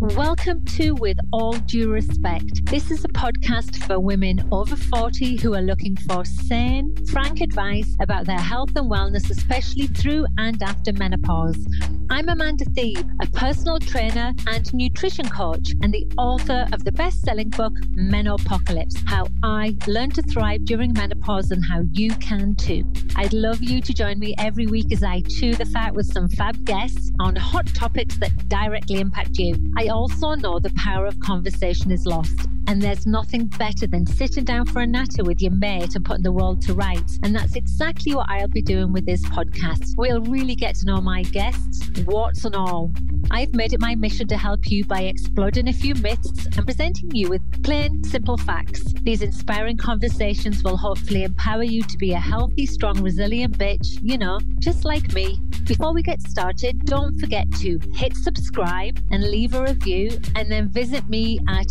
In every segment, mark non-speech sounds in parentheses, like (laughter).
Welcome to With All Due Respect. This is a podcast for women over 40 who are looking for sane, frank advice about their health and wellness, especially through and after menopause. I'm Amanda Thebe, a personal trainer and nutrition coach, and the author of the best selling book, Menopocalypse How I Learned to Thrive During Menopause and How You Can Too. I'd love you to join me every week as I chew the fat with some fab guests on hot topics that directly impact you. I also know the power of conversation is lost. And there's nothing better than sitting down for a natter with your mate and putting the world to rights. And that's exactly what I'll be doing with this podcast. We'll really get to know my guests, warts and all. I've made it my mission to help you by exploding a few myths and presenting you with plain, simple facts. These inspiring conversations will hopefully empower you to be a healthy, strong, resilient bitch, you know, just like me. Before we get started, don't forget to hit subscribe and leave a review, and then visit me at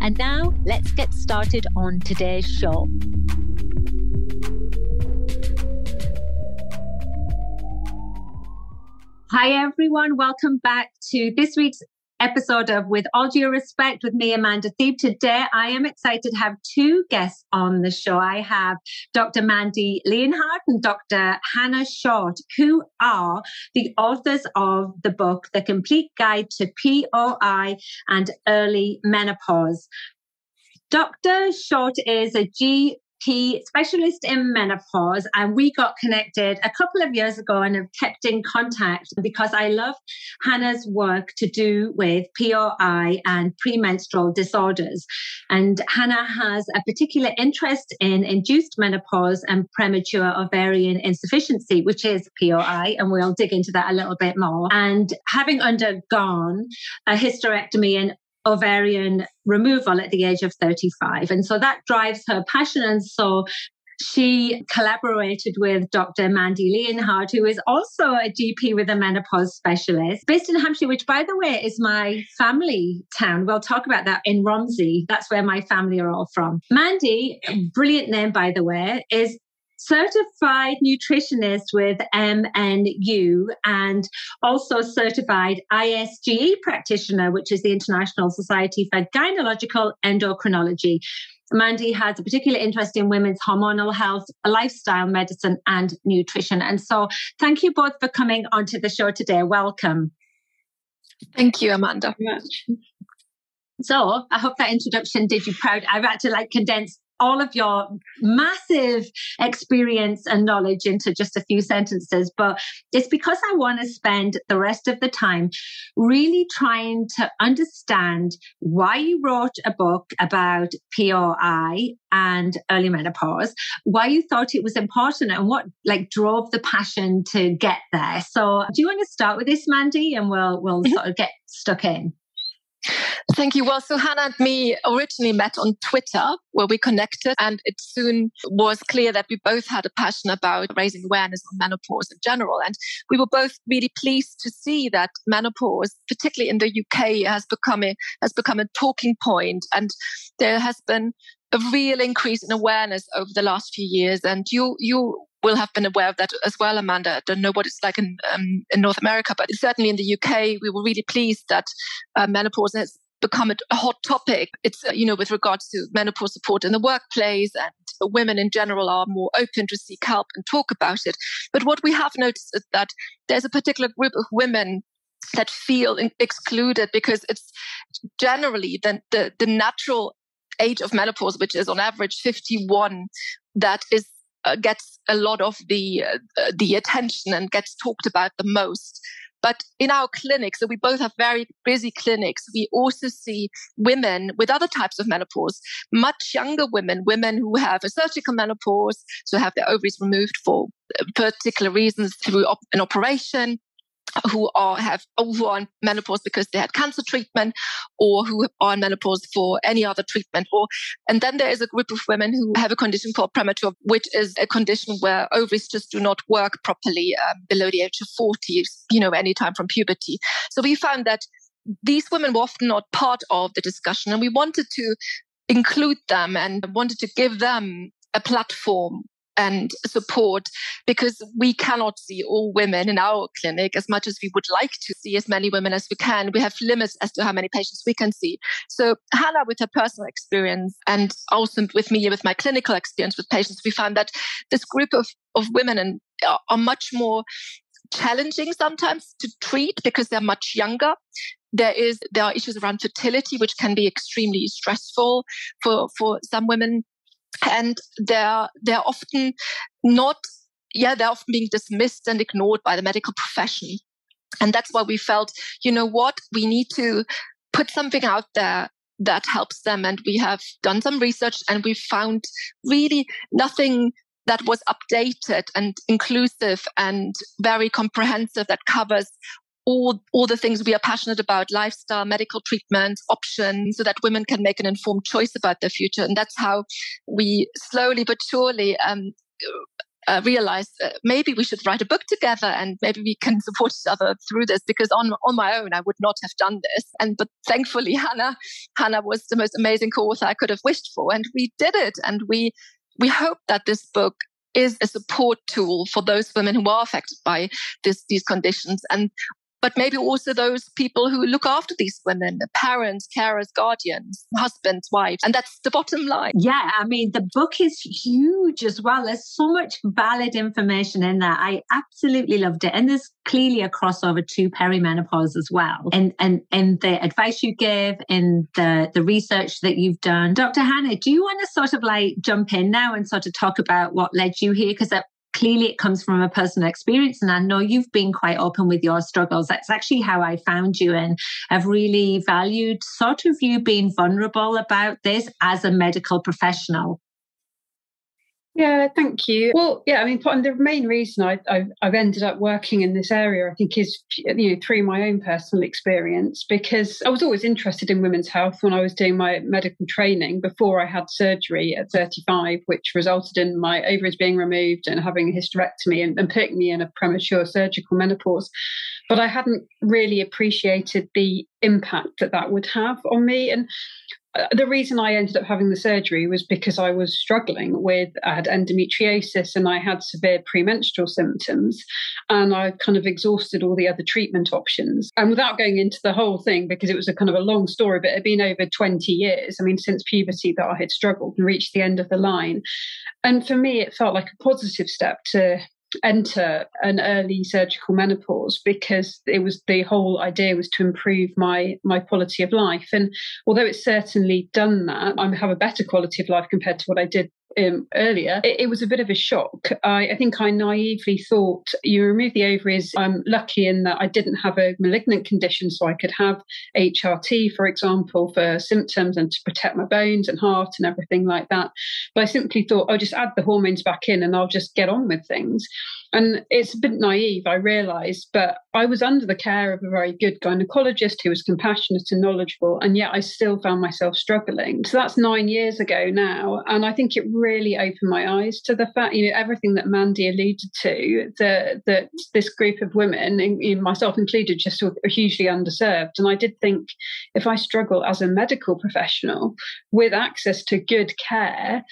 And now let's get started on today's show. Hi, everyone. Welcome back to this week's episode of With All Due Respect with me, Amanda Thebe. Today, I am excited to have two guests on the show. I have Dr. Mandy Leonhardt and Dr. Hannah Short, who are the authors of the book, The Complete Guide to POI and Early Menopause. Dr. Short is a G he specialist in menopause and we got connected a couple of years ago and have kept in contact because I love Hannah's work to do with POI and premenstrual disorders. And Hannah has a particular interest in induced menopause and premature ovarian insufficiency, which is POI. And we'll dig into that a little bit more. And having undergone a hysterectomy and ovarian removal at the age of 35. And so that drives her passion. And so she collaborated with Dr. Mandy Leonhardt, who is also a GP with a menopause specialist based in Hampshire, which, by the way, is my family town. We'll talk about that in Romsey. That's where my family are all from. Mandy, brilliant name, by the way, is certified nutritionist with MNU and also certified ISGE practitioner, which is the International Society for Gynecological Endocrinology. Mandy has a particular interest in women's hormonal health, lifestyle medicine, and nutrition. And so, thank you both for coming onto the show today. Welcome. Thank you, Amanda. So I hope that introduction did you proud. I've had to like condense all of your massive experience and knowledge into just a few sentences, but it's because I want to spend the rest of the time really trying to understand why you wrote a book about POI and early menopause, why you thought it was important and what like drove the passion to get there. So do you want to start with this, Mandy? And we'll we'll mm-hmm. sort of get stuck in. Thank you. Well, so Hannah and me originally met on Twitter where we connected and it soon was clear that we both had a passion about raising awareness on menopause in general. And we were both really pleased to see that menopause, particularly in the UK, has become a, has become a talking point and there has been a real increase in awareness over the last few years. And you, you will have been aware of that as well, Amanda. I don't know what it's like in, um, in North America, but certainly in the UK, we were really pleased that uh, menopause has become a, a hot topic. It's, uh, you know, with regards to menopause support in the workplace and women in general are more open to seek help and talk about it. But what we have noticed is that there's a particular group of women that feel excluded because it's generally the, the, the natural age of menopause, which is on average 51, that is uh, gets a lot of the uh, the attention and gets talked about the most. But in our clinics, so we both have very busy clinics, we also see women with other types of menopause, much younger women, women who have a surgical menopause, so have their ovaries removed for uh, particular reasons through op- an operation, who are have who are on menopause because they had cancer treatment or who are on menopause for any other treatment or and then there is a group of women who have a condition called premature which is a condition where ovaries just do not work properly um, below the age of 40 you know anytime from puberty. So we found that these women were often not part of the discussion and we wanted to include them and wanted to give them a platform and support because we cannot see all women in our clinic as much as we would like to see as many women as we can. We have limits as to how many patients we can see. So Hannah, with her personal experience and also with me, with my clinical experience with patients, we found that this group of, of women and are, are much more challenging sometimes to treat because they're much younger there is there are issues around fertility which can be extremely stressful for for some women and they're they're often not yeah they're often being dismissed and ignored by the medical profession. And that's why we felt you know what we need to put something out there that helps them. And we have done some research and we found really nothing that was updated and inclusive and very comprehensive that covers all, all the things we are passionate about lifestyle, medical treatment, options, so that women can make an informed choice about their future. And that's how we slowly but surely um, uh, realized uh, maybe we should write a book together and maybe we can (laughs) support each other through this because on on my own I would not have done this. And but thankfully (laughs) Hannah Hannah was the most amazing co-author I could have wished for and we did it. And we we hope that this book is a support tool for those women who are affected by this, these conditions. And but maybe also those people who look after these women, the parents, carers, guardians, husbands, wives. And that's the bottom line. Yeah. I mean, the book is huge as well. There's so much valid information in there. I absolutely loved it. And there's clearly a crossover to perimenopause as well. And, and, and the advice you give and the, the research that you've done. Dr. Hannah, do you want to sort of like jump in now and sort of talk about what led you here? Because clearly it comes from a personal experience and i know you've been quite open with your struggles. That's actually how i found you and i've really valued sort of you being vulnerable about this as a medical professional yeah, thank you. Well, yeah, I mean, the main reason I, have I've ended up working in this area, I think, is you know through my own personal experience because I was always interested in women's health when I was doing my medical training before I had surgery at 35, which resulted in my ovaries being removed and having a hysterectomy and, and putting me in a premature surgical menopause. But I hadn't really appreciated the impact that that would have on me. And Uh, the reason I ended up having the surgery was because I was struggling with, I had endometriosis and I had severe premenstrual symptoms. And I kind of exhausted all the other treatment options. And without going into the whole thing, because it was a kind of a long story, but it had been over 20 years. I mean, since puberty that I had struggled and reached the end of the line. And for me, it felt like a positive step to enter an early surgical menopause because it was the whole idea was to improve my my quality of life. And although it's certainly done that i have a better quality of life compared to what i did um, earlier, it, it, was a bit of a shock. I, I, think I naively thought you remove the ovaries. I'm lucky in that I didn't have a malignant condition, so I could have HRT, for example, for symptoms and to protect my bones and heart and everything like that. But I simply thought, I'll just add the hormones back in and I'll just get on with things. And it's a bit naive, I realise, but I was under the care of a very good gynecologist who was compassionate and knowledgeable, and yet I still found myself struggling. So that's nine years ago now. And I think it really opened my eyes to the fact, you know, everything that Mandy alluded to, that, that this group of women, myself included, just were hugely underserved. And I did think if I struggle as a medical professional with access to good care,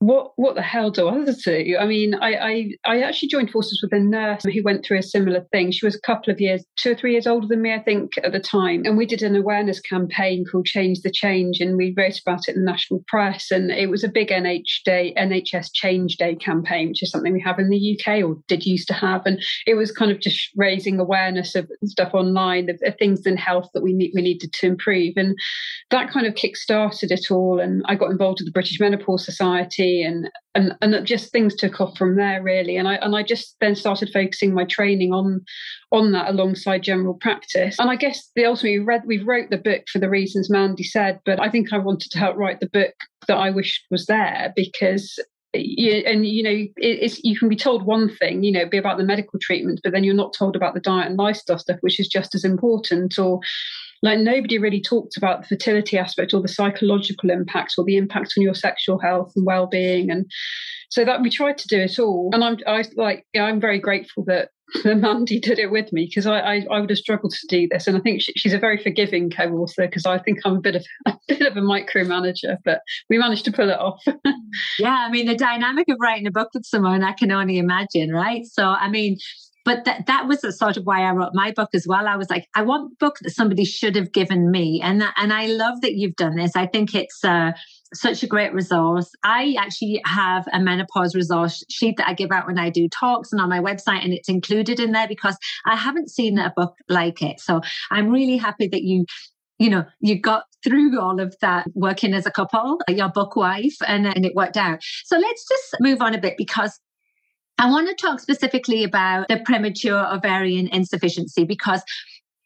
what what the hell do others do? I mean, I, I, I actually joined forces with a nurse who went through a similar thing. She was a couple of years, two or three years older than me, I think, at the time. And we did an awareness campaign called Change the Change, and we wrote about it in the national press. And it was a big NH Day, NHS Change Day campaign, which is something we have in the UK or did used to have. And it was kind of just raising awareness of stuff online, of, of things in health that we need we needed to improve. And that kind of kick started it all. And I got involved with the British Menopause Society and and and just things took off from there really. And I and I just then started focusing my training on on that alongside general practice. And I guess the ultimately we read we wrote the book for the reasons Mandy said but I think I wanted to help write the book that I wished was there because you, and you know it's you can be told one thing you know be about the medical treatment but then you're not told about the diet and lifestyle stuff which is just as important or like nobody really talked about the fertility aspect or the psychological impacts or the impact on your sexual health and well-being and so that we tried to do it all and i'm I, like i'm very grateful that Mandy did it with me because I, I, I would have struggled to do this, and I think she, she's a very forgiving co-author because I think I'm a bit of (laughs) a bit of a micromanager, but we managed to pull it off. (laughs) yeah, I mean the dynamic of writing a book with someone I can only imagine, right? So I mean but that that was sort of why I wrote my book as well. I was like, I want a book that somebody should have given me, and that, and I love that you've done this. I think it's uh, such a great resource. I actually have a menopause resource sheet that I give out when I do talks and on my website, and it's included in there because I haven't seen a book like it. So I'm really happy that you you know, you got through all of that working as a couple, your book wife, and, uh, and it worked out. So let's just move on a bit because I want to talk specifically about the premature ovarian insufficiency because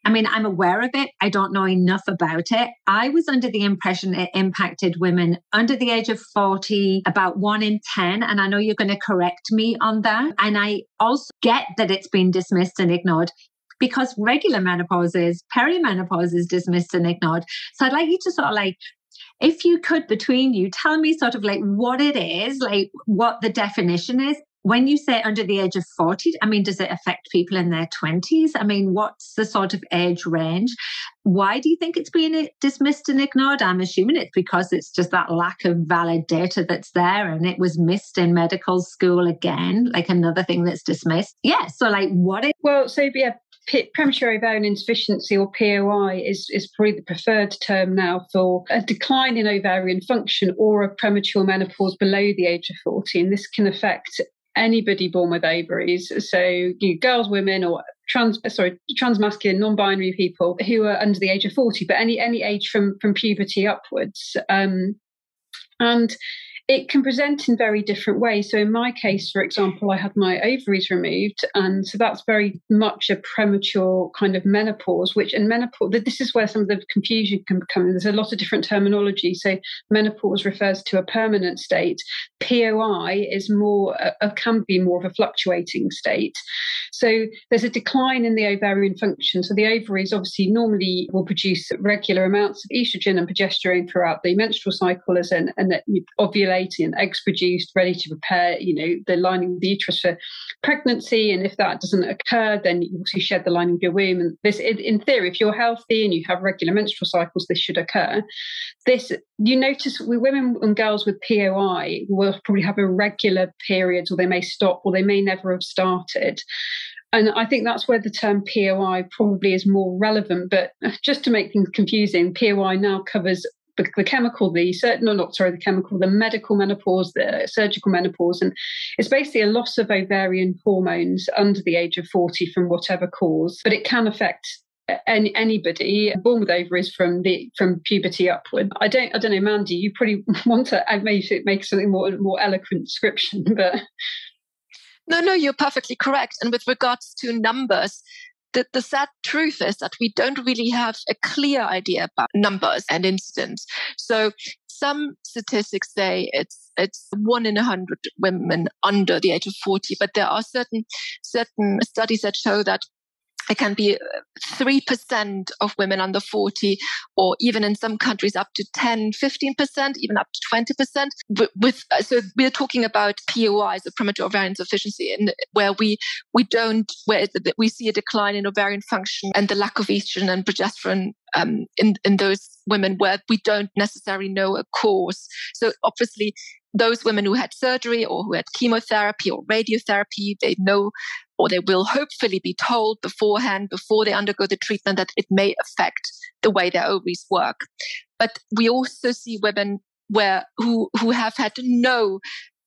I mean, I'm aware of it. I don't know enough about it. I was under the impression it impacted women under the age of 40, about one in 10. And I know you're going to correct me on that. And I also get that it's been dismissed and ignored because regular menopause is, perimenopause is dismissed and ignored. So I'd like you to sort of like if you could between you tell me sort of like what it is like what the definition is when you say under the age of 40, I mean, does it affect people in their 20s? I mean, what's the sort of age range? Why do you think it's being uh, dismissed and ignored? I'm assuming it's because it's just that lack of valid data that's there and it was missed in medical school again, like another thing that's dismissed. Yeah. So, like, what is. Well, so yeah, premature ovarian insufficiency or POI is, is probably the preferred term now for a decline in ovarian function or a premature menopause below the age of 40. And this can affect anybody born with ovaries. So you girls, women, or trans sorry transmasculine non-binary people who are under the age of 40 but any any age from from puberty upwards um, and it can present in very different ways. So, in my case, for example, I had my ovaries removed, and so that's very much a premature kind of menopause. Which and menopause, this is where some of the confusion can come in. There's a lot of different terminology. So, menopause refers to a permanent state. POI is more, uh, can be more of a fluctuating state. So, there's a decline in the ovarian function. So, the ovaries obviously normally will produce regular amounts of estrogen and progesterone throughout the menstrual cycle as an, an ovulation and eggs produced, ready to prepare, you know, the lining of the uterus for pregnancy. And if that doesn't occur, then you also shed the lining of your womb. And this, in theory, if you're healthy and you have regular menstrual cycles, this should occur. This, you notice with women and girls with POI will probably have irregular periods, or they may stop, or they may never have started. And I think that's where the term POI probably is more relevant. But just to make things confusing, POI now covers the, the chemical, the certain, no, not sorry, the chemical, the medical menopause, the surgical menopause, and it's basically a loss of ovarian hormones under the age of 40 from whatever cause, but it can affect any, anybody born with ovaries from the from puberty upward. I don't I don't know, Mandy. You probably (laughs) want to uh, make make something more more eloquent description, (laughs) but no, no, you're perfectly correct. And with regards to numbers, the, the sad truth is that we don't really have a clear idea about numbers and incidence. So some statistics say it's it's one in a hundred women under the age of 40, but there are certain certain studies that show that it can be 3% of women under 40, or even in some countries up to 10, 15%, even up to 20%. With, uh, so we're talking about POIs, so premature ovarian insufficiency, in, where we, we don't, where we see a decline in ovarian function and the lack of estrogen and progesterone um, in, in those women where we don't necessarily know a cause. So obviously, those women who had surgery or who had chemotherapy or radiotherapy, they know or they will hopefully be told beforehand, before they undergo the treatment, that it may affect the way their ovaries work. But we also see women where who who have had no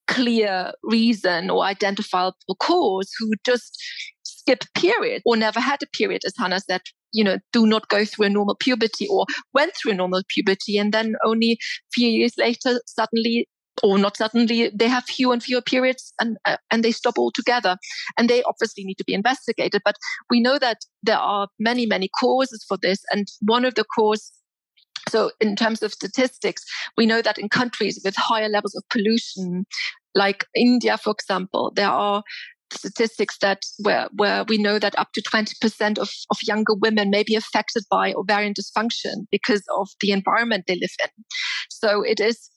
clear reason or identifiable cause who just skip period or never had a period, as Hannah said, you know, do not go through a normal puberty or went through a normal puberty and then only a few years later suddenly or not suddenly they have fewer and fewer periods and uh, and they stop altogether. And they obviously need to be investigated. But we know that there are many many causes for this. And one of the causes so in terms of statistics we know that in countries with higher levels of pollution like india for example there are statistics that where where we know that up to 20% of, of younger women may be affected by ovarian dysfunction because of the environment they live in. So it is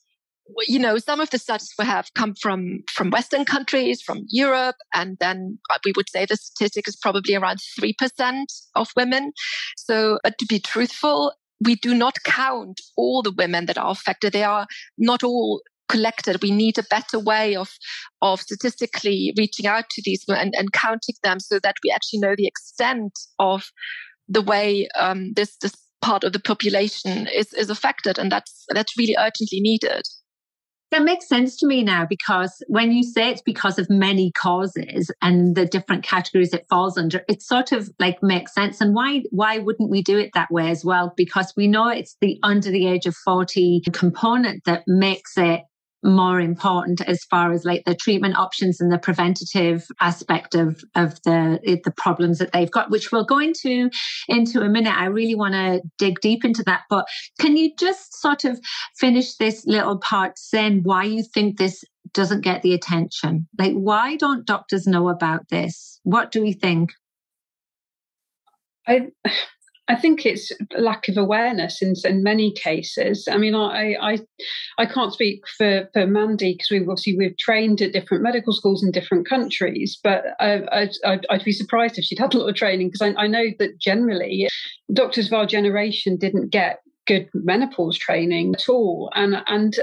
you know, some of the studies we have come from from Western countries, from Europe, and then uh, we would say the statistic is probably around three percent of women. So, but to be truthful, we do not count all the women that are affected. They are not all collected. We need a better way of of statistically reaching out to these and, and counting them so that we actually know the extent of the way um, this this part of the population is is affected, and that's that's really urgently needed. That makes sense to me now because when you say it's because of many causes and the different categories it falls under, it sort of like makes sense. And why why wouldn't we do it that way as well? Because we know it's the under the age of 40 component that makes it more important as far as like the treatment options and the preventative aspect of of the the problems that they've got which we'll go into into a minute. I really want to dig deep into that but can you just sort of finish this little part saying why you think this doesn't get the attention? Like why don't doctors know about this? What do we think? I I think it's lack of awareness in, in many cases. I mean, I I, I can't speak for, for Mandy because we've obviously we've trained at different medical schools in different countries, but I, I'd be surprised if she'd had a lot of training because I, I know that generally doctors of our generation didn't get good menopause training at all, and and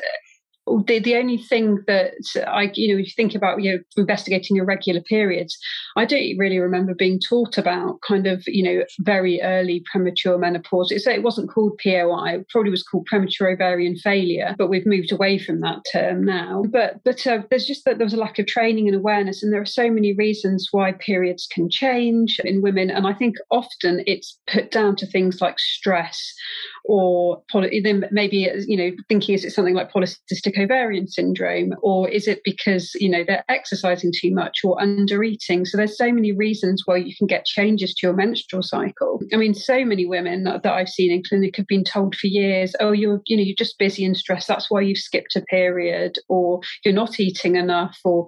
the, the only thing that I, you know, if you think about, you know, investigating irregular periods, I don't really remember being taught about kind of, you know, very early premature menopause. It's, it wasn't called POI, probably was called premature ovarian failure, but we've moved away from that term now. But, but uh, there's just that there was a lack of training and awareness, and there are so many reasons why periods can change in women. And I think often it's put down to things like stress or poly- then maybe you know thinking is it something like polycystic ovarian syndrome or is it because you know they're exercising too much or under eating so there's so many reasons why you can get changes to your menstrual cycle. I mean so many women that, i've seen in clinic have been told for years oh you're you know you're just busy and stressed. That's why you've skipped a period or you're not eating enough or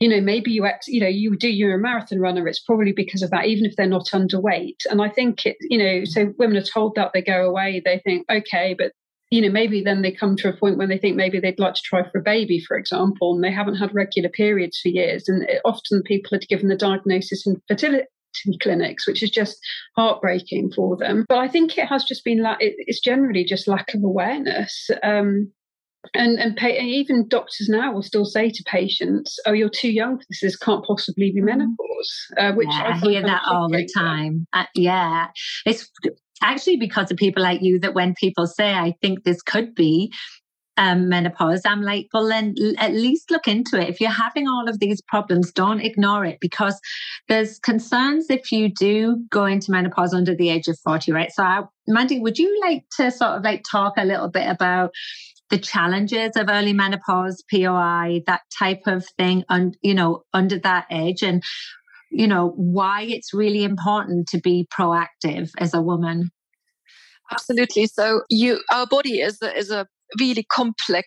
you know maybe you ex- you know you do you're a marathon runner it's probably because of that even if they're not underweight. And i think it you know so women are told that they go away they think okay but you know maybe then they come to a point when they think maybe they'd like to try for a baby for example and they haven't had regular periods for years and it, often people are given the diagnosis in fertility clinics, which is just heartbreaking for them. But I think it has just been like it's generally just lack of awareness. Um, and and, pay, and, even doctors now will still say to patients, "Oh, you're too young for this. This can't possibly be mm. menopause." Uh, which yeah, I, I, hear that all the time. Uh, yeah, it's actually because of people like you that when people say, "I think this could be." Um, menopause, I'm like, well, then at least look into it. If you're having all of these problems, don't ignore it because there's concerns if you do go into menopause under the age of 40, right? So, I, Mandy, would you like to sort of like talk a little bit about the challenges of early menopause, POI, that type of thing, and you know, under that age, and you know why it's really important to be proactive as a woman. Absolutely. So, you, our body is a, is a really complex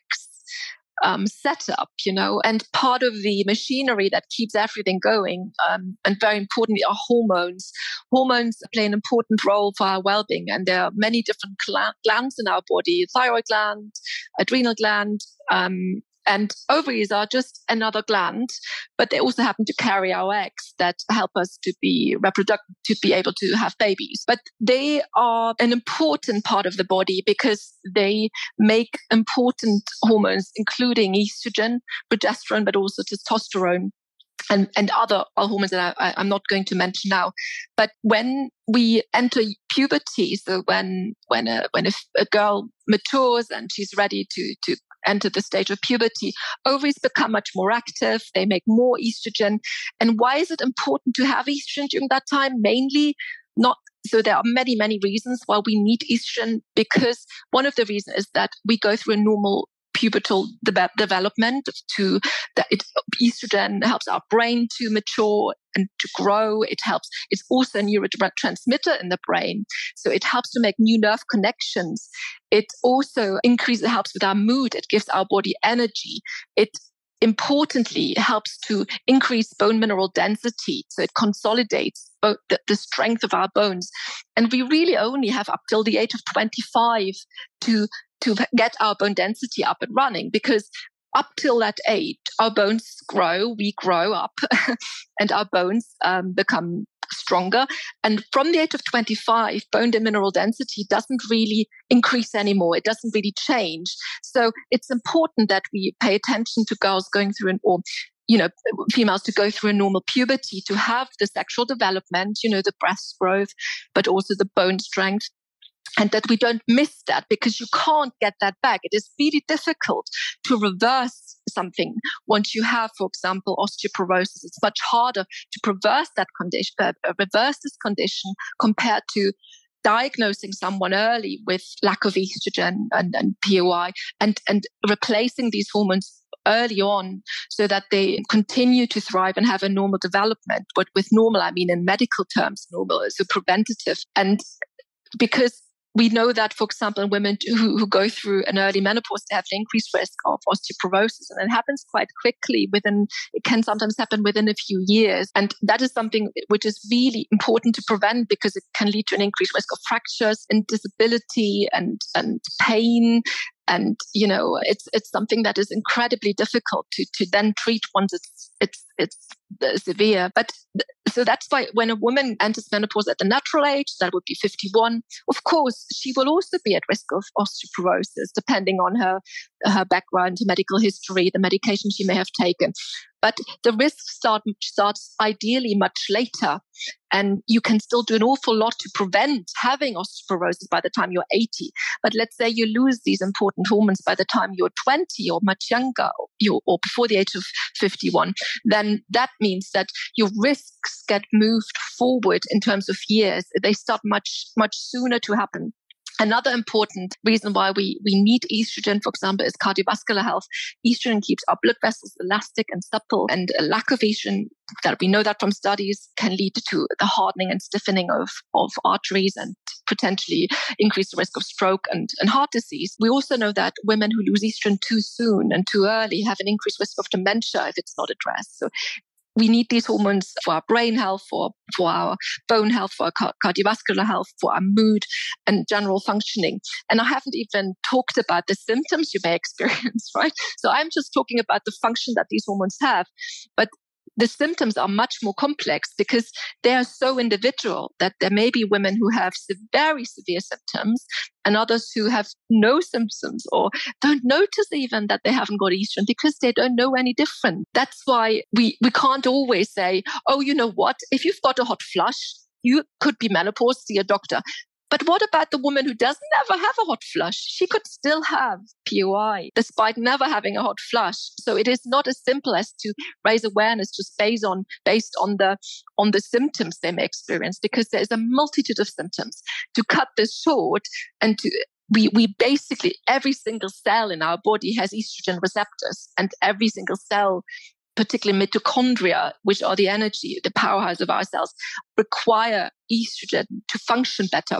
um, setup, you know, and part of the machinery that keeps everything going, um, and very importantly, are hormones. Hormones play an important role for our well-being, and there are many different glands in our body: thyroid gland, adrenal gland, um, and ovaries are just another gland, but they also happen to carry our eggs that help us to be reproductive, to be able to have babies. But they are an important part of the body because they make important hormones, including estrogen, progesterone, but also testosterone and, and other hormones that I, am not going to mention now. But when we enter puberty, so when when a when a, a, girl matures and she's ready to to enter the stage of puberty, ovaries become much more active. They make more estrogen. And why is it important to have estrogen during that time? Mainly not so there are many many reasons why we need estrogen because one of the reasons is that we go through a normal pubertal de- development to that it, estrogen helps our brain to mature and to grow. It helps it's also a neurotransmitter in the brain so it helps to make new nerve connections. It also increases helps with our mood it gives our body energy. It importantly helps to increase bone mineral density so it consolidates the, the, strength of our bones. And we really only have up till the age of 25 to to get our bone density up and running because up till that age, our bones grow, we grow up, (laughs) and our bones um, become stronger. And from the age of 25, bone and mineral density doesn't really increase anymore. It doesn't really change. So it's important that we pay attention to girls going through an, or you know, females to go through a normal puberty, to have the sexual development, you know, the breast growth, but also the bone strength and that we don't miss that because you can't get that back. It is really difficult to reverse something once you have, for example, osteoporosis. It's much harder to reverse that condition, uh, uh, reverse this condition compared to diagnosing someone early with lack of estrogen and, and POI and, and replacing these hormones early on so that they continue to thrive and have a normal development. But with normal, I mean in medical terms, normal, so preventative. And because we know that, for example, women who, who go through an early menopause, they have an increased risk of osteoporosis. And it happens quite quickly within, it can sometimes happen within a few years. And that is something which is really important to prevent because it can lead to an increased risk of fractures and disability and, and pain and you know it's it's something that is incredibly difficult to to then treat once it's it's it's uh, severe but so that's why when a woman enters menopause at the natural age that would be 51 of course she will also be at risk of osteoporosis depending on her her background her medical history the medication she may have taken but the risk start, starts ideally much later. And you can still do an awful lot to prevent having osteoporosis by the time you're 80. But let's say you lose these important hormones by the time you're 20 or much younger or before the age of 51, then that means that your risks get moved forward in terms of years. They start much, much sooner to happen. Another important reason why we, we need estrogen, for example, is cardiovascular health. Estrogen keeps our blood vessels elastic and supple, and a lack of estrogen, that we know that from studies, can lead to the hardening and stiffening of, of arteries and potentially increase the risk of stroke and, and heart disease. We also know that women who lose estrogen too soon and too early have an increased risk of dementia if it's not addressed. So we need these hormones for our brain health, for, for our bone health, for our cardiovascular health, for our mood and general functioning. And I haven't even talked about the symptoms you may (laughs) experience, right? So I'm just talking about the function that these hormones have. But the symptoms are much more complex because they are so individual that there may be women who have very severe symptoms and others who have no symptoms or don't notice even that they haven't got estrogen because they don't know any different. That's why we, we can't always say, oh, you know what? If you've got a hot flush, you could be menopause, see a doctor. But what about the woman who does never have a hot flush? She could still have POI despite never having a hot flush. So it is not as simple as to raise awareness just based on based on the on the symptoms they may experience because there is a multitude of symptoms. To cut this short and to we, we basically every single cell in our body has estrogen receptors and every single cell particularly mitochondria, which are the energy, the powerhouse of our cells, require estrogen to function better.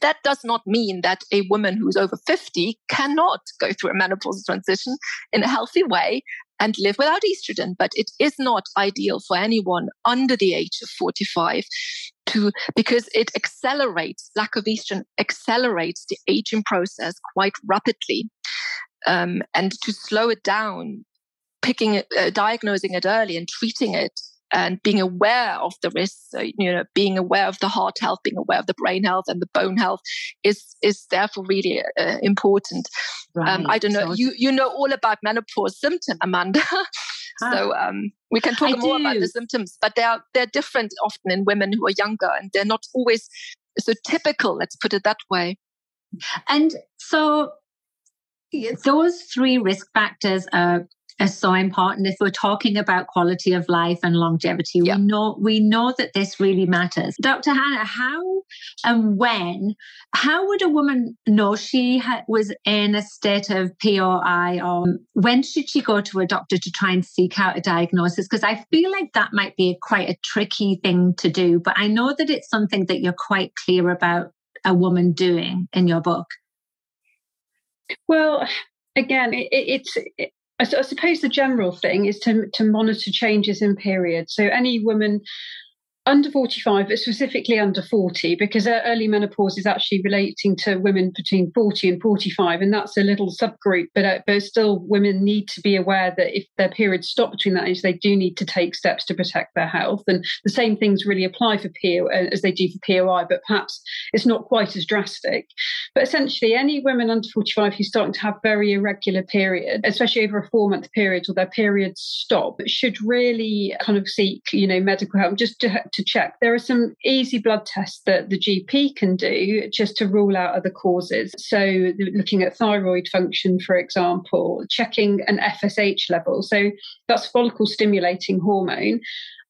That does not mean that a woman who's over 50 cannot go through a menopausal transition in a healthy way and live without estrogen. But it is not ideal for anyone under the age of 45 to, because it accelerates, lack of estrogen accelerates the aging process quite rapidly. Um, and to slow it down, picking uh, diagnosing it early and treating it and being aware of the risks, you know, being aware of the heart health, being aware of the brain health and the bone health is is therefore really uh, important. Right. Um, I don't know. So you you know all about menopause symptoms, Amanda. (laughs) so um, we can talk I more do. about the symptoms, but they are they're different often in women who are younger, and they're not always so typical. Let's put it that way. And so those three risk factors are is so important if we're talking about quality of life and longevity we know we know that this really matters. Dr hannah how and when how would a woman know she ha- was in a state of poi or um, when should she go to a doctor to try and seek out a diagnosis? Because i feel like that might be quite a tricky thing to do but i know that it's something that you're quite clear about a woman doing in your book. Well again it, it's it, I, suppose the general thing is to to monitor changes in period. So any woman under 45, but specifically under 40, because early menopause is actually relating to women between 40 and 45, and that's a little subgroup. But, uh, but still, women need to be aware that if their periods stop between that age, they do need to take steps to protect their health. And the same things really apply for PO uh, as they do for POI, but perhaps it's not quite as drastic. But essentially, any women under 45 who's starting to have very irregular period, especially over a four month period, or their periods stop, should really kind of seek, you know, medical help just to to check. There are some easy blood tests that the GP can do just to rule out other causes. So, looking at thyroid function, for example, checking an FSH level. So, that's follicle stimulating hormone.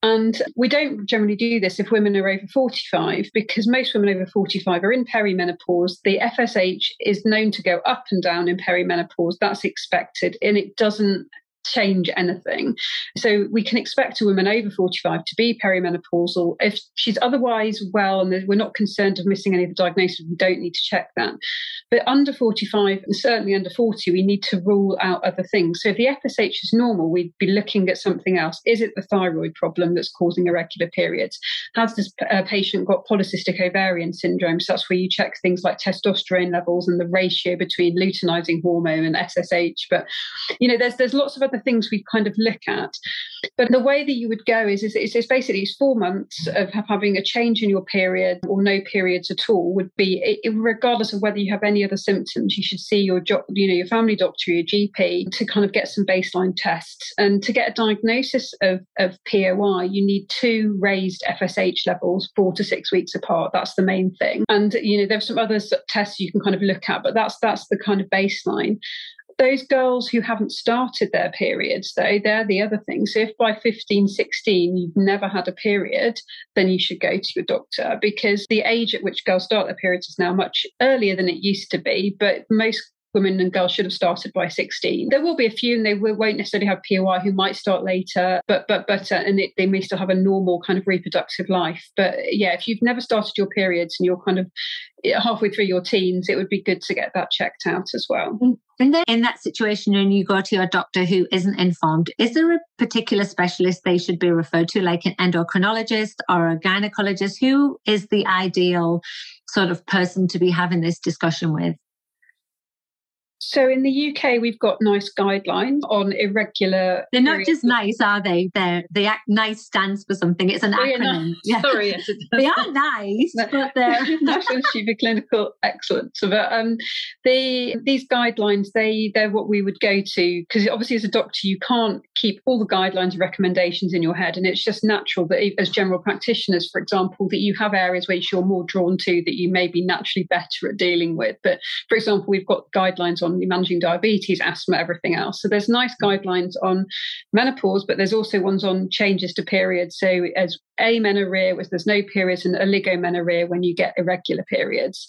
And we don't generally do this if women are over 45 because most women over 45 are in perimenopause. The FSH is known to go up and down in perimenopause. That's expected and it doesn't change anything. So we can expect a woman over 45 to be perimenopausal. If she's otherwise well and we're not concerned of missing any of the diagnosis, we don't need to check that. But under 45 and certainly under 40, we need to rule out other things. So if the FSH is normal, we'd be looking at something else. Is it the thyroid problem that's causing irregular periods? Has this uh, patient got polycystic ovarian syndrome? So that's where you check things like testosterone levels and the ratio between luteinizing hormone and FSH. But you know, there's there's lots of other things we kind of look at. But the way that you would go is, is, is basically it's four months of having a change in your period or no periods at all would be, regardless of whether you have any other symptoms, you should see your, you know, your family doctor, your GP to kind of get some baseline tests. And to get a diagnosis of, of POI, you need two raised FSH levels, four to six weeks apart. That's the main thing. And, you know, there's some other tests you can kind of look at, but that's, that's the kind of baseline those girls who haven't started their periods, though, they're the other thing. So if by 15, 16 you've never had a period, then you should go to your doctor because the age at which girls start their periods is now much earlier than it used to be. But most women and girls should have started by 16. There will be a few, and they won't necessarily have POI who might start later, but but but uh, and it, they may still have a normal kind of reproductive life. But yeah, if you've never started your periods and you're kind of halfway through your teens, it would be good to get that checked out as well. And then in that situation, when you go to your doctor who isn't informed, is there a particular specialist they should be referred to, like an endocrinologist or a gynecologist? Who is the ideal sort of person to be having this discussion with? So in the UK, we've got NICE guidelines on irregular. They're not just nice, are they? They're the NICE stands for something. It's an acronym. Yeah. Sorry, they are nice, but they're (laughs) National Institute for Clinical Excellence. But um, the these guidelines, they they're what we would go to because obviously as a doctor, you can't keep all the guidelines and recommendations in your head, and it's just natural that as general practitioners, for example, that you have areas which you're more drawn to that you may be naturally better at dealing with. But for example, we've got guidelines on managing diabetes, asthma, everything else. So there's NICE guidelines on menopause, but there's also ones on changes to periods. So as amenorrhea, which there's no periods, and oligomenorrhea when you get irregular periods.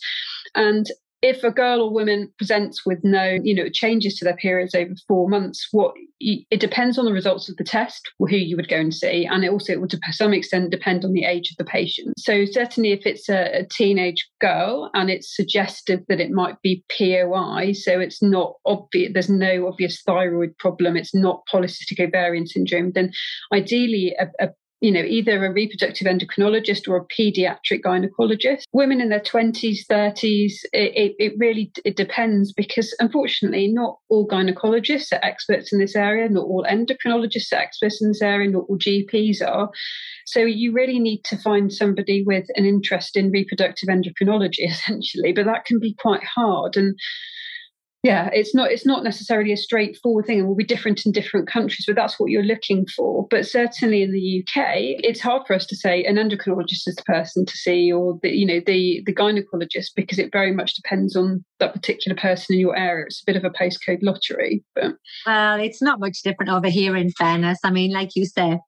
And if a girl or woman presents with no, you know, changes to their periods over four months, what it depends on the results of the test, who you would go and see, and it also it would to some extent depend on the age of the patient. So certainly, if it's a, a teenage girl and it's suggestive that it might be POI, so it's not obvious, there's no obvious thyroid problem, it's not polycystic ovarian syndrome, then ideally a, a you know, either a reproductive endocrinologist or a pediatric gynecologist. Women in their 20s, 30s, it, it, really it depends because unfortunately not all gynecologists are experts in this area, not all endocrinologists are experts in this area, not all GPs are. So you really need to find somebody with an interest in reproductive endocrinology (laughs) essentially, but that can be quite hard. And yeah it's not it's not necessarily a straightforward thing and will be different in different countries but that's what you're looking for. But certainly in the uk it's hard for us to say an endocrinologist is the person to see or the you know the the gynecologist because it very much depends on that particular person in your area. It's a bit of a postcode lottery but well it's not much different over here in fairness. I mean like you say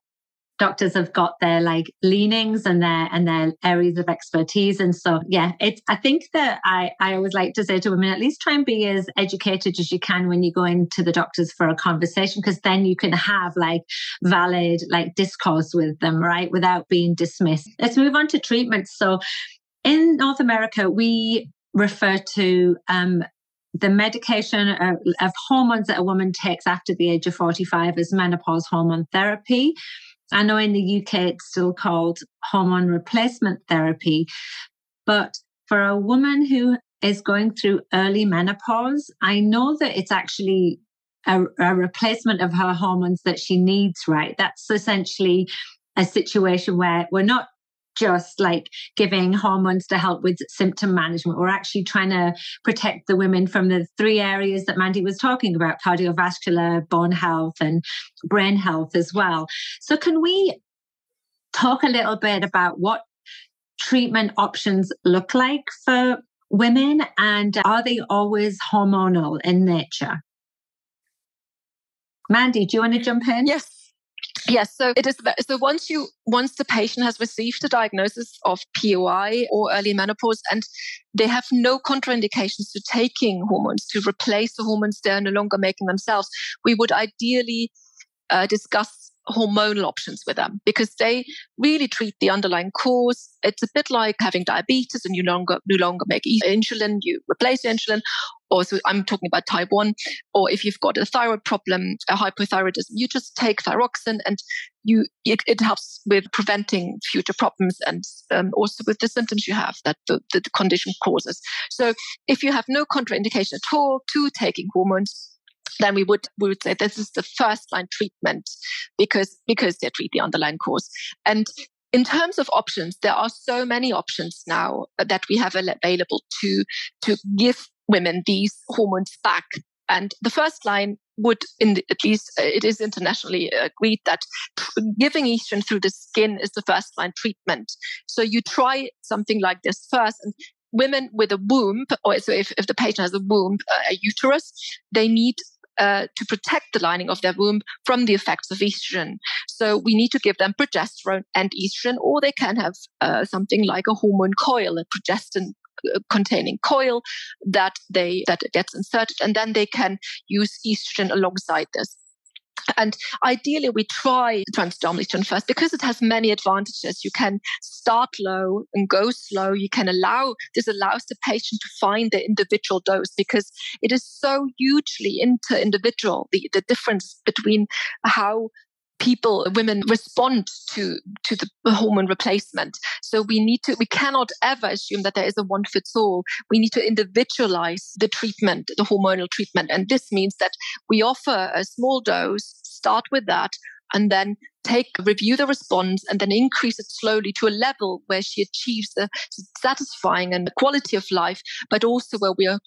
doctors have got their like leanings and their and their areas of expertise. And so yeah it's i think that i i always like to say to women at least try and be as educated as you can when you go into the doctors for a conversation because then you can have like valid like discourse with them right without being dismissed. Let's move on to treatment so in north america we refer to um, the medication of, hormones that a woman takes after the age of 45 is menopause hormone therapy I know in the UK it's still called hormone replacement therapy, but for a woman who is going through early menopause, I know that it's actually a, a, replacement of her hormones that she needs, right? That's essentially a situation where we're not just like giving hormones to help with symptom management. We're actually trying to protect the women from the three areas that Mandy was talking about cardiovascular, bone health, and brain health as well. So, can we talk a little bit about what treatment options look like for women and are they always hormonal in nature? Mandy, do you want to jump in? Yes. Yes, so it is. So once you once the patient has received a diagnosis of POI or early menopause, and they have no contraindications to taking hormones to replace the hormones they're no longer making themselves, we would ideally uh, discuss hormonal options with them because they really treat the underlying cause. It's a bit like having diabetes and you longer no longer make insulin, you replace insulin. Or so I'm talking about type one. Or if you've got a thyroid problem, a hypothyroidism, you just take thyroxine and you it, it helps with preventing future problems and um, also with the symptoms you have that the, the condition causes. So if you have no contraindication at all to taking hormones, then we would we would say this is the first line treatment because because they treat the underlying cause. And in terms of options, there are so many options now that we have available to to give women these hormones back. And the first line would, in the, at least uh, it is internationally agreed that giving estrogen through the skin is the first line treatment. So you try something like this first, and women with a womb, or so if, if the patient has a womb, uh, a uterus, they need uh, to protect the lining of their womb from the effects of estrogen. So we need to give them progesterone and estrogen, or they can have uh, something like a hormone coil, a progestin uh, Uh, containing coil that they that gets inserted and then they can use estrogen alongside this and ideally, we try transdermal first because it has many advantages. You can start low and go slow. You can allow, this allows the patient to find the individual dose because it is so hugely inter individual, the, the difference between how people women respond to to the hormone replacement. So we need to we cannot ever assume that there is a one fits all. We need to individualize the treatment the hormonal treatment. And this means that we offer a small dose start with that and then take review the response and then increase it slowly to a level where she achieves the satisfying and quality of life but also where we are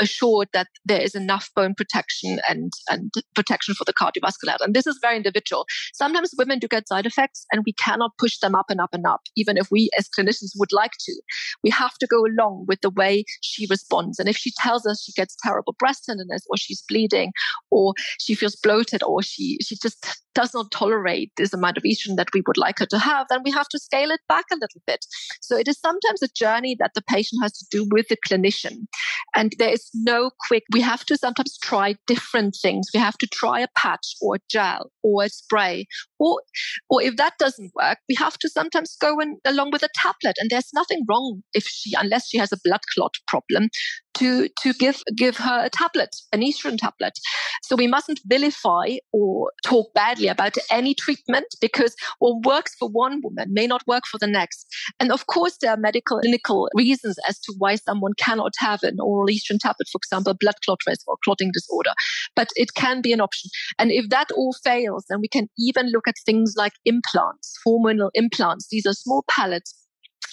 assured that there is enough bone protection and and protection for the cardiovascular and this is very individual. Sometimes women do get side effects and we cannot push them up and up and up even if we as clinicians would like to. We have to go along with the way she responds. And if she tells us she gets terrible breast tenderness or she's bleeding or she feels bloated or she she just does not tolerate this amount of estrogen that we would like her to have, then we have to scale it back a little bit. So it is sometimes a journey that the patient has to do with the clinician. And there is no quick, we have to sometimes try different things. We have to try a patch or a gel or a spray. Or, or if that doesn't work, we have to sometimes go in along with a tablet. And there's nothing wrong if she, unless she has a blood clot problem, to, to give, give her a tablet, an estrogen tablet. So we mustn't vilify or talk badly about any treatment because what works for one woman may not work for the next. And of course, there are medical clinical reasons as to why someone cannot have an oral estrogen tablet, for example, blood clot risk or clotting disorder. But it can be an option. And if that all fails, then we can even look at things like implants, hormonal implants. These are small pellets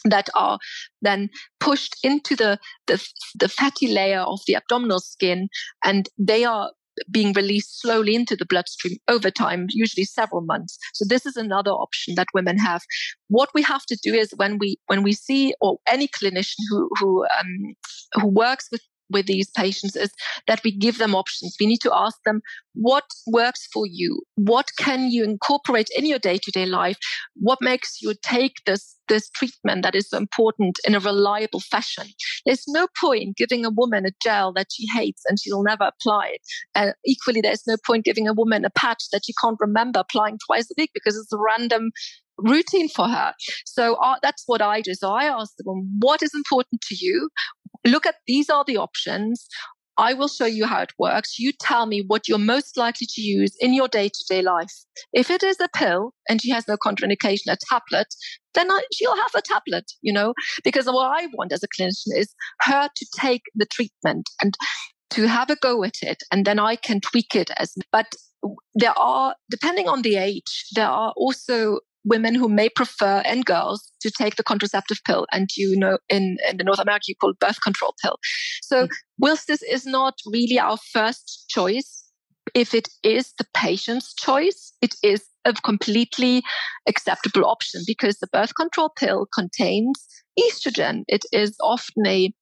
that are then pushed into the, the, the fatty layer of the abdominal skin and they are being released slowly into the bloodstream over time, usually several months. So this is another option that women have. What we have to do is when we when we see or any clinician who who um, who works with with these patients is that we give them options. We need to ask them what works for you? What can you incorporate in your day to day life? What makes you take this, this treatment that is so important in a reliable fashion? There's no point giving a woman a gel that she hates and she'll never apply it. Uh, equally, there's no point giving a woman a patch that she can't remember applying twice a week because it's a random routine for her. So uh, that's what I do. So I ask them, what is important to you? Look at these are the options. I will show you how it works. You tell me what you're most likely to use in your day to day life. If it is a pill and she has no contraindication, a tablet, then I, she'll have a tablet, you know, because what I want as a clinician is her to take the treatment and to have a go at it. And then I can tweak it as, but there are, depending on the age, there are also women who may prefer and girls to take the contraceptive pill and you know in, in the north america you call it birth control pill so mm-hmm. whilst this is not really our first choice if it is the patient's choice it is a completely acceptable option because the birth control pill contains estrogen it is often a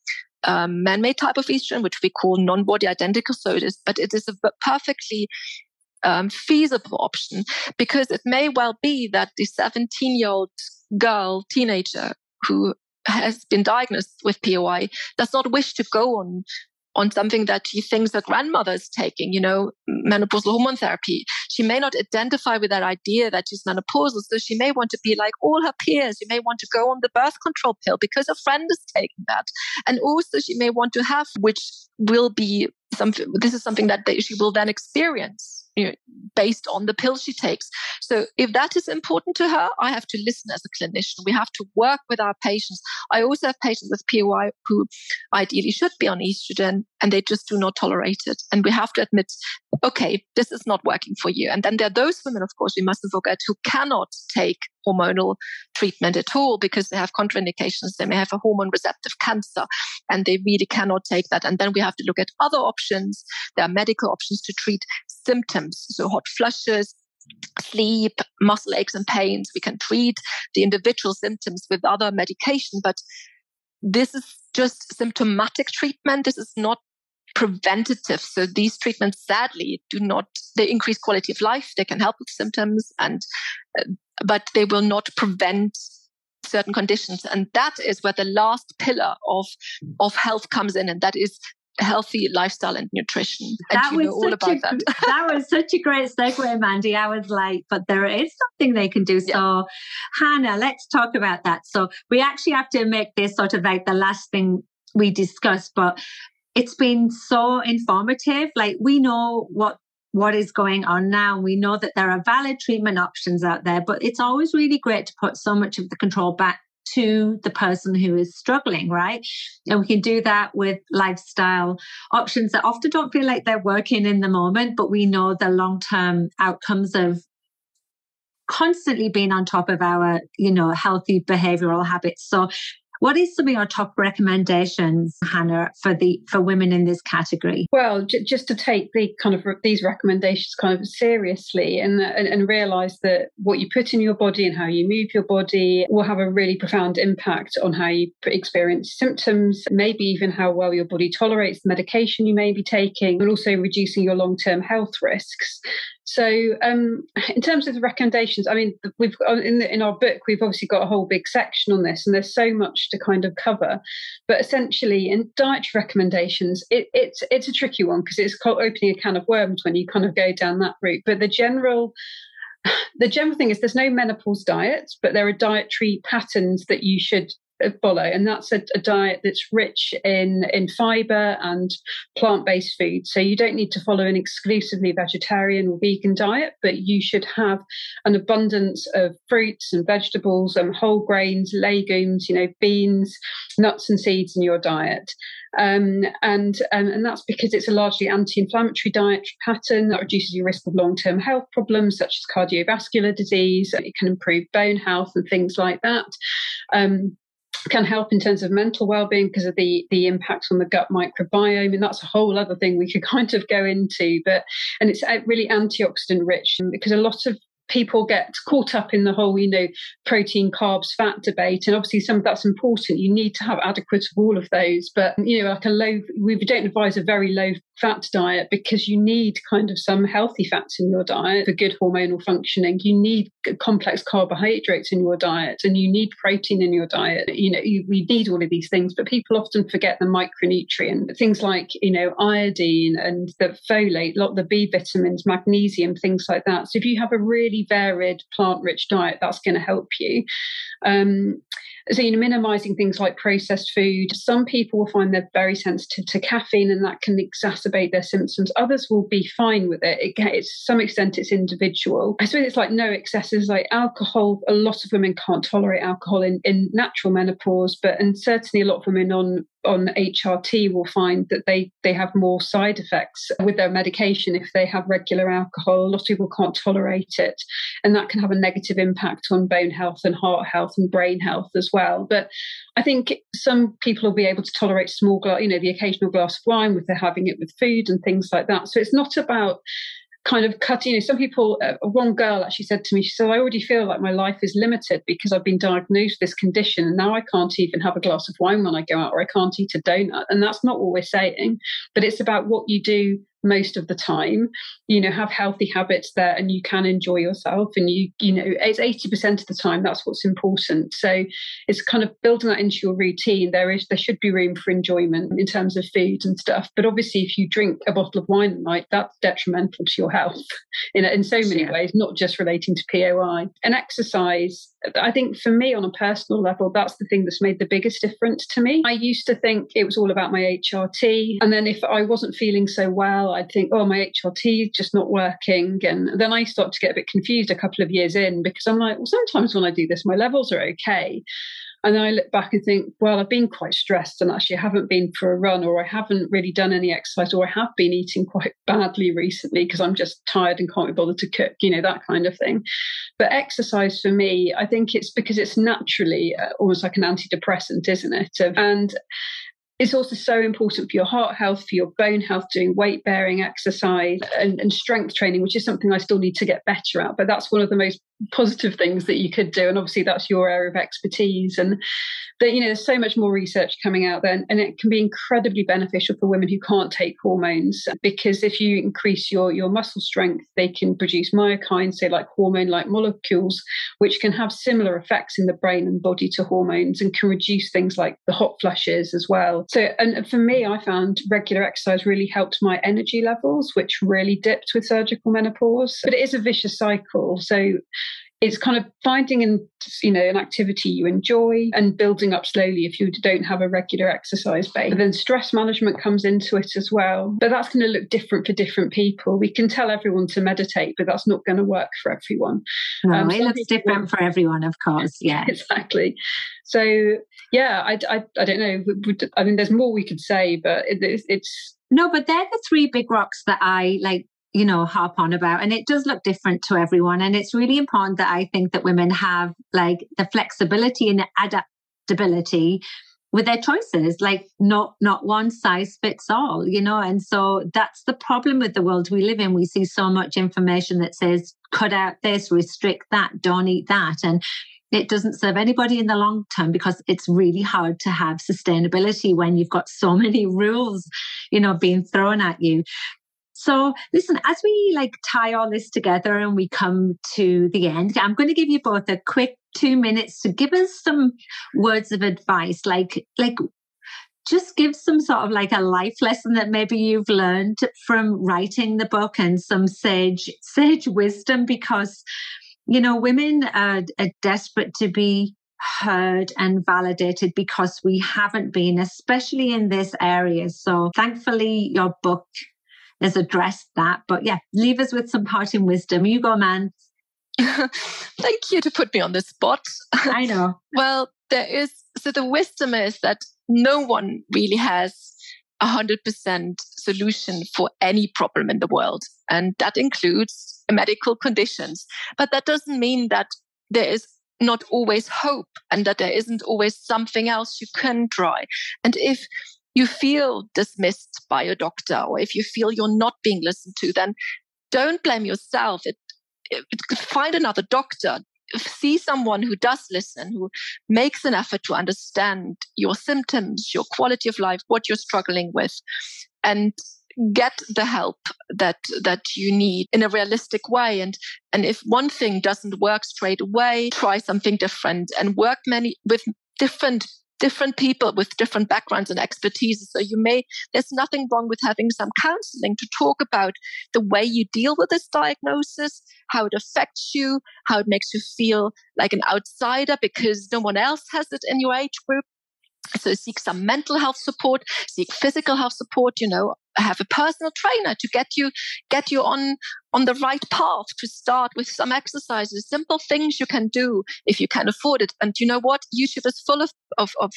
um, man-made type of estrogen, which we call non-body identical. So it is, but it is a perfectly um, feasible option because it may well be that the 17 year old girl, teenager who has been diagnosed with POI does not wish to go on on something that she thinks her grandmother is taking, you know, menopausal hormone therapy. She may not identify with that idea that she's menopausal, so she may want to be like all her peers. She may want to go on the birth control pill because a friend is taking that. And also she may want to have, which will be something, this is something that she will then experience you know, based on the pill she takes. So if that is important to her, I have to listen as a clinician. We have to work with our patients. I also have patients with POI who ideally should be on estrogen and they just do not tolerate it. And we have to admit, okay, this is not working for you. And then there are those women, of course, we mustn't forget, who cannot take hormonal treatment at all because they have contraindications. They may have a hormone receptive cancer and they really cannot take that. And then we have to look at other options. There are medical options to treat symptoms. So hot flushes, sleep, muscle aches and pains. We can treat the individual symptoms with other medication, but this is just symptomatic treatment. This is not preventative. So these treatments, sadly, do not, they increase quality of life. They can help with symptoms and, uh, but they will not prevent certain conditions. And that is where the last pillar of, of health comes in. And that is healthy lifestyle and nutrition. And that was all about a, that. that was such a great segue, Mandy. I was like, but there is something they can do. So, yeah. Hannah, let's talk about that. So, we actually have to make this sort of like the last thing we discussed, but it's been so informative. Like, we know what what is going on now. We know that there are valid treatment options out there, but it's always really great to put so much of the control back to the person who is struggling, right? And we can do that with lifestyle options that often don't feel like they're working in the moment, but we know the long term outcomes of constantly being on top of our, you know, healthy behavioral habits. So what is some of your top recommendations, Hannah, for the for women in this category? Well, j- just to take the kind of re- these recommendations kind of seriously and, and and realize that what you put in your body and how you move your body will have a really profound impact on how you experience symptoms, maybe even how well your body tolerates the medication you may be taking, and also reducing your long term health risks. So, um, in terms of the recommendations, I mean, we've in, the, in our book we've obviously got a whole big section on this, and there's so much to kind of cover. But essentially, in dietary recommendations, it, it's it's a tricky one because it's called opening a can of worms when you kind of go down that route. But the general (sighs) the general thing is there's no menopause diet, but there are dietary patterns that you should follow, and that's a, a, diet that's rich in in fiber and plant based food. So you don't need to follow an exclusively vegetarian or vegan diet, but you should have an abundance of fruits and vegetables and whole grains, legumes, you know, beans, nuts and seeds in your diet. Um, and, um, and that's because it's a largely anti-inflammatory diet pattern that reduces your risk of long-term health problems such as cardiovascular disease. It can improve bone health and things like that. Um, can help in terms of mental well-being because of the the impacts on the gut microbiome and that's a whole other thing we could (laughs) kind of go into but and it's uh, really antioxidant rich because a lot of people get caught up in the whole, you know, protein, carbs, fat debate. And obviously, some of that's important. You need to have adequate of all of those. But, you know, like a low, we don't advise a very low fat diet because you need kind of some healthy fats in your diet for good hormonal functioning. You need complex carbohydrates in your diet and you need protein in your diet. You know, you, we need all of these things, but people often forget the micronutrient things like, you know, iodine and the folate, a lot of the B vitamins, magnesium, things like that. So if you have a really varied plant rich diet, that's going to help you. Um, so you know minimizing things like processed food. Some people will find they're very sensitive to caffeine and that can exacerbate their symptoms. Others will be fine with it, it it's to some extent it's individual. I suppose it's like no excesses like alcohol a lot of women can't tolerate alcohol in, in natural menopause but and certainly a lot of women on on HRT will find that they they have more side effects with their medication if they have regular alcohol. A lot of people can't tolerate it, and that can have a negative impact on bone health and heart health and brain health as well. But I think some people will be able to tolerate small you know, the occasional glass of wine with they're having it with food and things like that. So it's not about kind of cutting. You know, some people, uh, one girl actually said to me, she said, I already feel like my life is limited because I've been diagnosed with this condition and now I can't even have a glass of wine when I go out or I can't eat a donut. And that's not what we're saying, but it's about what you do most of the time. You know have healthy habits there and you can enjoy yourself and you you know it's 80% of the time that's what's important. So it's kind of building that into your routine. There is there should be room for enjoyment in terms of food and stuff. But obviously if you drink a bottle of wine a night that's detrimental to your health (laughs) in, in so many yeah. ways not just relating to POI and exercise I think for me on a personal level, that's the thing that's made the biggest difference to me. I used to think it was all about my HRT. And then if I wasn't feeling so well, I'd think, oh, my HRT is just not working. And then I start to get a bit confused a couple of years in because I'm like, well, sometimes when I do this, my levels are okay. And then I look back and think, well, I've been quite stressed and actually I haven't been for a run or I haven't really done any exercise or I have been eating quite (laughs) badly recently because I'm just tired and can't be bothered to cook, you know, that kind of thing. But exercise for me, I think it's because it's naturally uh, almost like an antidepressant, isn't it? And it's also so important for your heart health, for your bone health, doing weight bearing exercise and, and, strength training, which is something I still need to get better at. But that's one of the most positive things that you could do. And obviously, that's your area of expertise. And that, you know, there's so much more research coming out there, and, it can be incredibly beneficial for women who can't take hormones because if you increase your, your muscle strength, they can produce myokines, say like hormone like molecules, which can have similar effects in the brain and body to hormones and can reduce things like the hot flushes as well. So, and for me, I found regular exercise really helped my energy levels, which really dipped with surgical menopause. But it is a vicious cycle. So, it's kind of finding an you know an activity you enjoy and building up slowly if you don't have a regular exercise base. But then stress management comes into it as well. But that's going to look different for different people. We can tell everyone to meditate but that's not going to work for everyone. No, um, it looks different want... for everyone of course (laughs) yeah. Exactly. So yeah I, I, I don't know. I mean there's more we could say but it, it's no, but they're the three big rocks that I like you know, harp on about. And it does look different to everyone. And it's really important that I think that women have like the flexibility and adaptability with their choices like not not one size fits all you know and so that's the problem with the world we live in we see so much information that says cut out this restrict that don't eat that and it doesn't serve anybody in the long term because it's really hard to have sustainability when you've got so (laughs) many rules you know being thrown at you so listen, as we like tie all this together and we come to the end, I'm going to give you both a quick two minutes to give us some words of advice, like like just give some sort of like a life lesson that maybe you've learned from writing the book and some sage (laughs) sage wisdom because you know women are, are desperate to be heard and validated because we haven't been especially in this area. So thankfully your book has addressed that. But yeah, leave us with some parting wisdom. You go, man. (laughs) Thank you to put me on the spot. I know. (laughs) well, there is so the wisdom is that no one really has a hundred percent solution for any problem in the world, and that includes medical conditions. But that doesn't mean that there is not always hope and that there isn't always something else you can try. And if you feel dismissed by a doctor or if you feel you're not being listened to, then don't blame yourself. It, it, find another doctor. See someone who does listen, who makes an effort to understand your symptoms, your quality of life, what you're struggling with, and get the help that that you need in a realistic way and and if one thing doesn't work straight away try something different and work many with different different people with different backgrounds and expertise. So you may, there's nothing wrong with having some counseling to talk about the way you deal with this diagnosis, how it affects you, how it makes you feel like an outsider because no one else has it in your age group. So seek some mental health support, seek physical health support, you know, have a personal trainer to get you get you on on the right path to start with some exercises, simple things you can do if you can afford it. And you know what? YouTube is full of of of,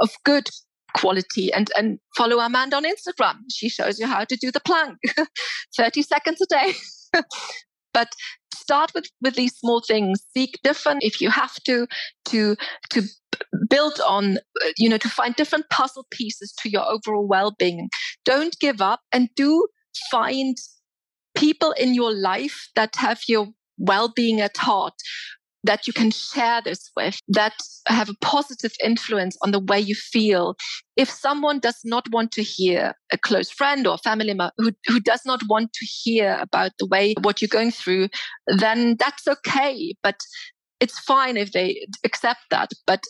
of good quality and and follow Amanda on Instagram. She shows you how to do the plank. (laughs) 30 seconds a day. (laughs) but start with with these small things seek different if you have to to to build on uh, you know to find different puzzle pieces to your overall well-being don't give up and do find people in your life that have your well-being at heart that you can share this with that have a positive influence on the way you feel. If someone does not want to hear a close friend or family member who, who does not want to hear about the way what you're going through, then that's okay. But it's fine if they accept that. But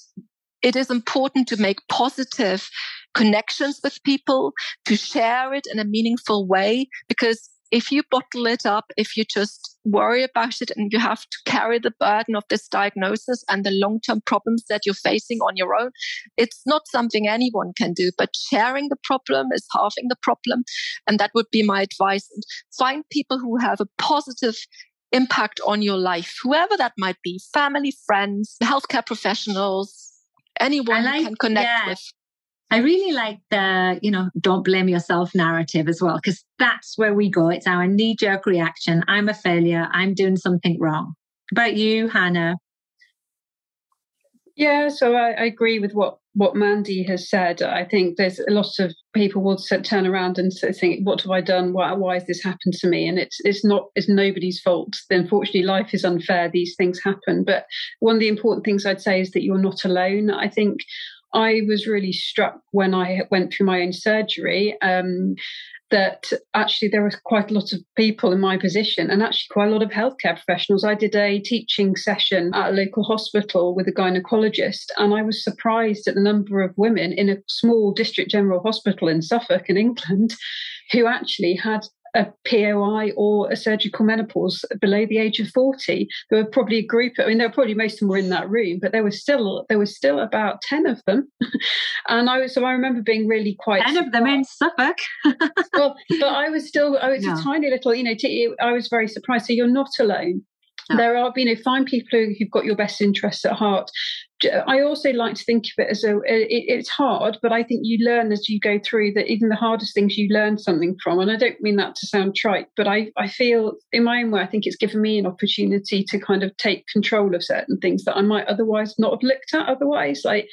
it is important to make positive connections with people, to share it in a meaningful way, because if you bottle it up, if you just worry about it and you have to carry the burden of this diagnosis and the long term problems that you're facing on your own, it's not something anyone can do. But sharing the problem is halving the problem. And that would be my advice. Find people who have a positive impact on your life, whoever that might be family, friends, healthcare professionals, anyone like, you can connect yeah. with. I really like the, you know, don't blame yourself narrative as well, because that's where we go. It's our knee jerk reaction. I'm a failure. I'm doing something wrong. About you, Hannah? Yeah, so I, I, agree with what what Mandy has said. I think there's a lot of people will turn around and think, "What have I done? Why, why has this happened to me?" And it's it's not it's nobody's fault. Unfortunately, life is unfair. These things happen. But one of the important things I'd say is that you're not alone. I think I was really struck when I went through my own surgery. Um, that actually there were quite a lot of people in my position and actually quite a lot of healthcare professionals. I did a teaching session at a local hospital with a gynecologist, and I was surprised at the number of women in a small district general hospital in Suffolk in England (laughs) who actually had a POI or a surgical menopause below the age of 40. There were probably a group, I mean, there were probably most of them were in that room, but there was still, there was still about 10 of them. (laughs) and I was, so I remember being really quite. 10 surprised. of them in Suffolk. (laughs) well, but I was still, I was no. a tiny little, you know, t- I was very surprised. So you're not alone. No. There are, you know, find people who've got your best interests at heart. I also like to think of it as a it, it's hard, but I think you learn as you go through that even the hardest things you learn something from. And I don't mean that to sound trite, but I, I feel in my own way, I think it's given me an opportunity to kind of take control of certain things that I might otherwise not have looked at otherwise. Like,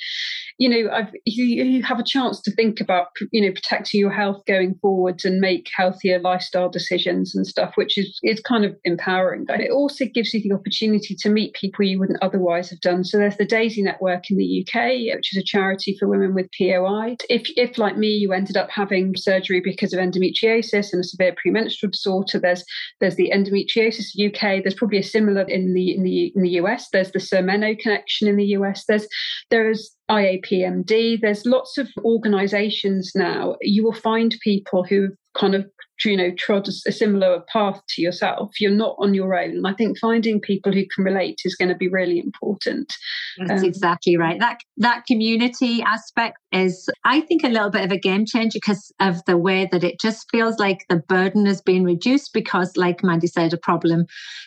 you know, I've, you, you have a chance to think about, you know, protecting your health going forwards and make healthier lifestyle decisions and stuff, which is, is kind of empowering. But it also gives you the opportunity to meet people you wouldn't otherwise have done. So there's the Daisy Network in the UK, which is a charity for women with POI. If, if like me, you ended up having surgery because of endometriosis and a severe premenstrual disorder, there's there's the endometriosis UK. There's probably a similar in the in the in the US. There's the Sermeno connection in the US. There's there's IAPMD. There's lots of organisations now. You will find people who kind of you know trod a similar path to yourself you're not on your own. And i think finding people who can relate is going to be really important. That's um, exactly right. That that community aspect is i think a little bit of a game changer because of the way that it just feels like the burden has been reduced because like mandy said a problem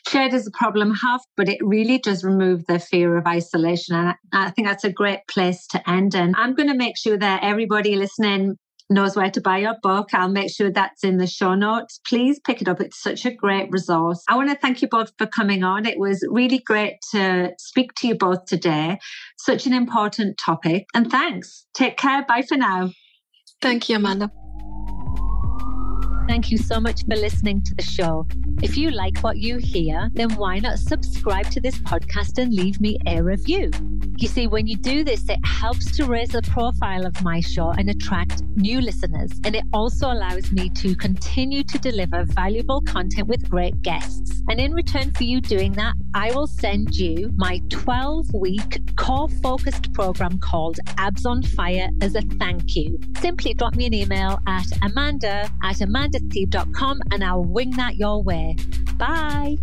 shared is a problem half but it really does remove the fear of isolation. And i think that's a great place to end in. I'm going to make sure that everybody listening knows where to buy your book. I'll make sure that's in the show notes. Please pick it up. It's such a great resource. I want to thank you both for coming on. It was really great to speak to you both today. Such an important topic. And thanks. Take care. Bye for now. Thank you, Amanda. Thank you so much for listening to the show. If you like what you hear, then why not subscribe to this podcast and leave me a review? You see, when you do this, it helps to raise the profile of my show and attract new listeners. And it also allows me to continue to deliver valuable content with great guests. And in return for you doing that, I will send you my 12 week core focused program called Abs on Fire as a thank you. Simply drop me an email at amanda at amandathebe.com and I'll wing that your way. Bye.